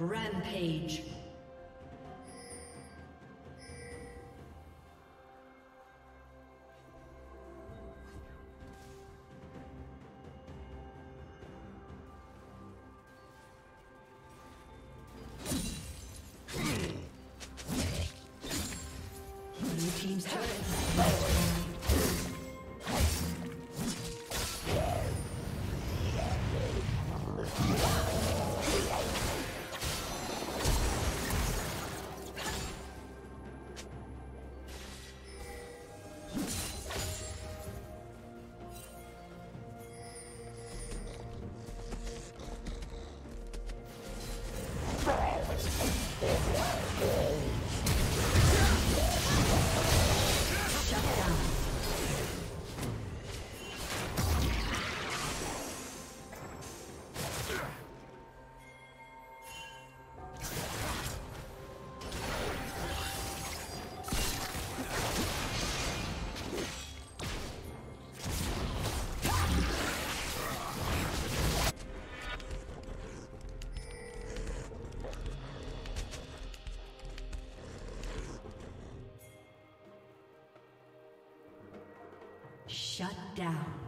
Rampage. Shut down.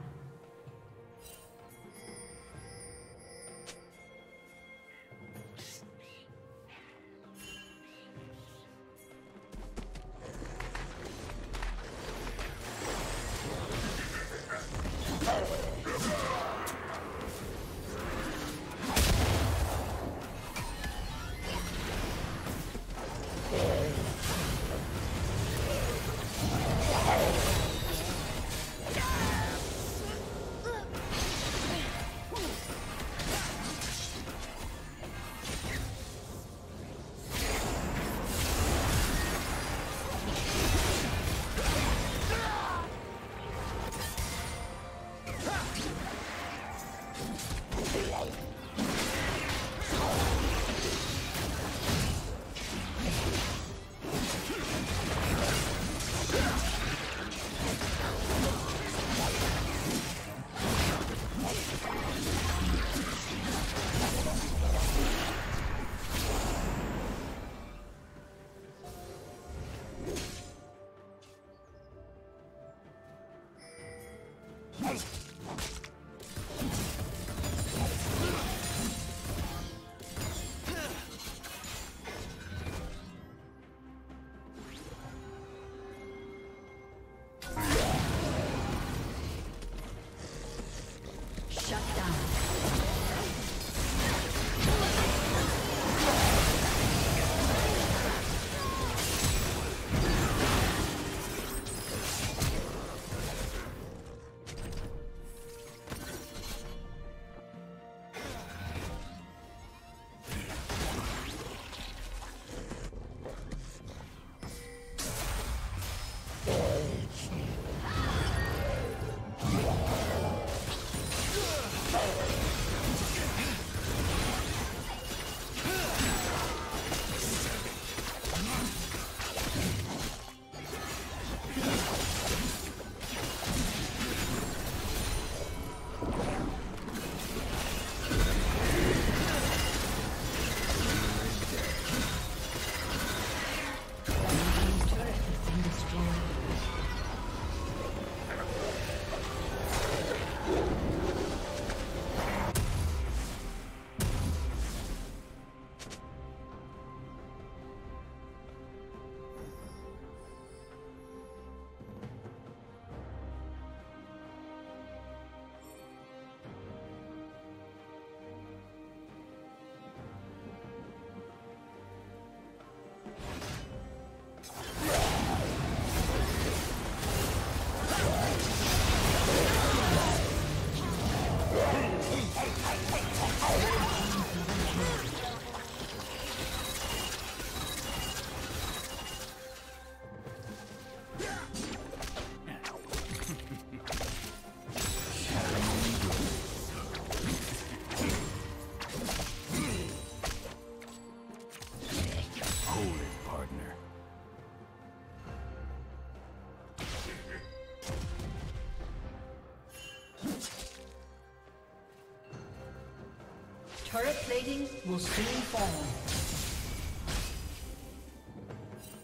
Turret plating will soon fall.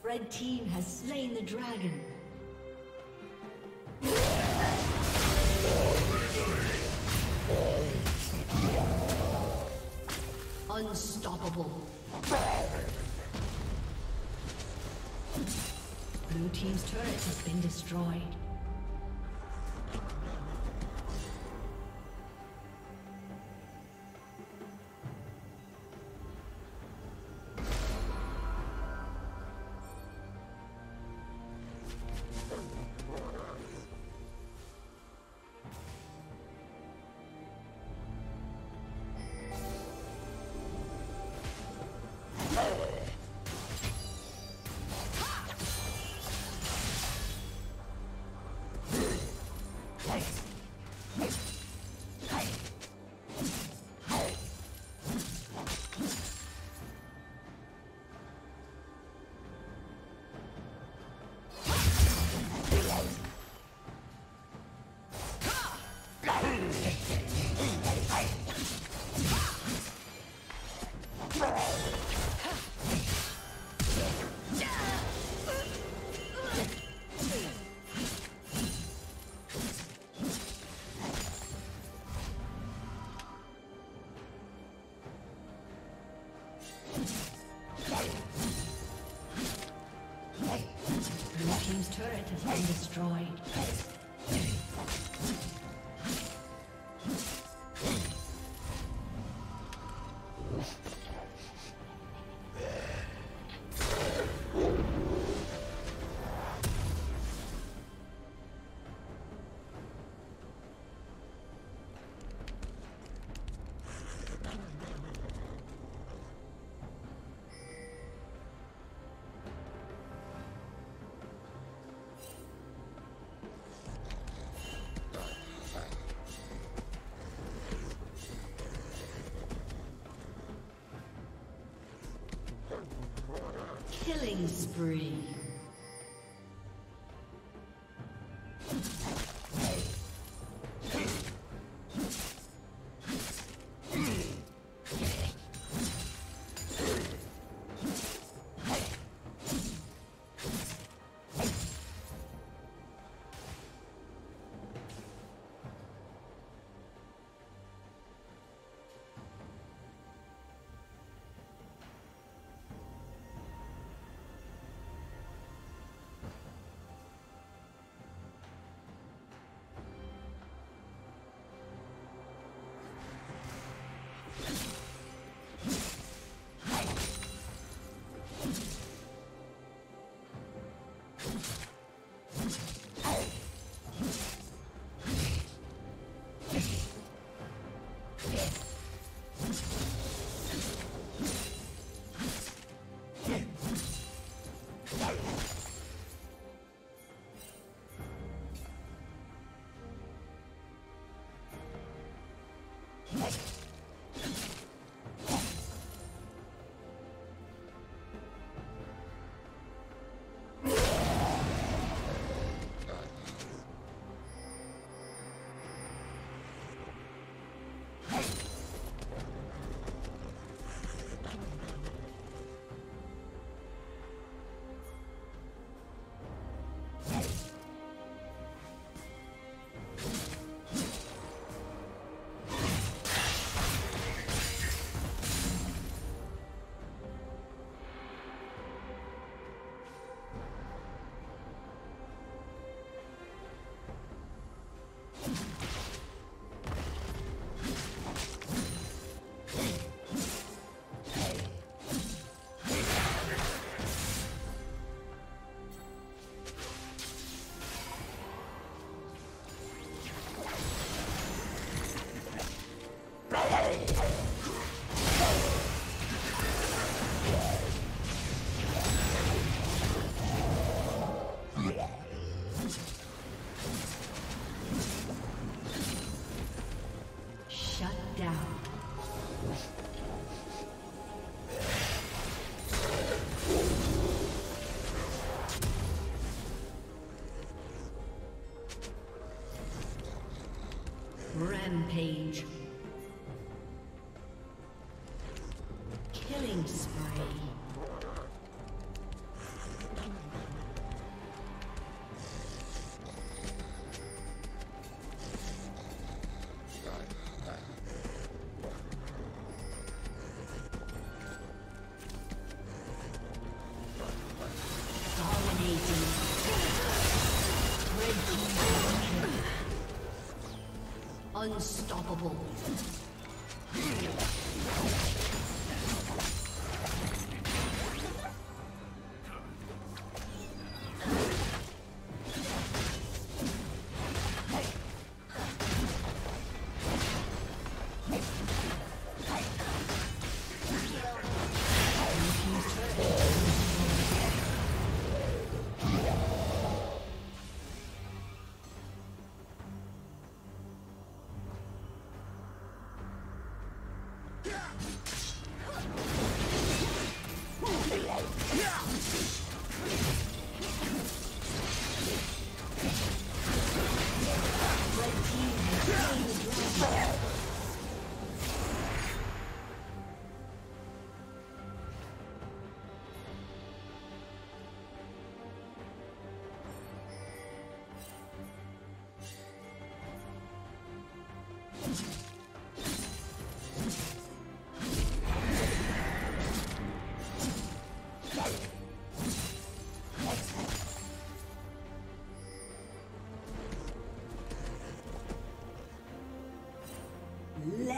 Red team has slain the dragon. Unstoppable. Blue team's turret has been destroyed. destroyed. Killing spree. Rampage. Unstoppable.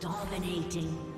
Dominating.